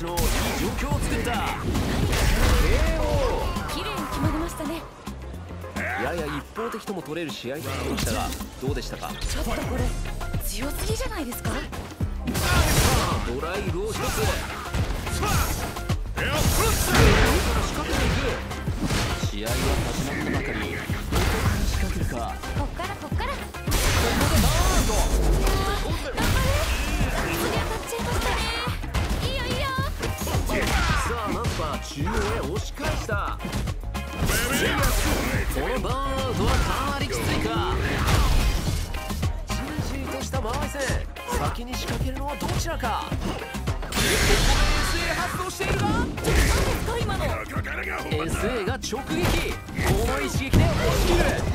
画面端のいい状況を作った。KO 綺麗に決まりましたね。やや一方的とも取れる試合となりましたがどうでしたかちょっとこれ強すぎじゃないですか？ドライブを一つ上から仕掛けていく。試合は始まったばかり中央へ押し返した。このバーンアウトはかなりきついか。じりじりとした間合い戦先に仕掛けるのはどちらか。SA 発動しているが。何ですか今の。SA が直撃。この一撃で押し切る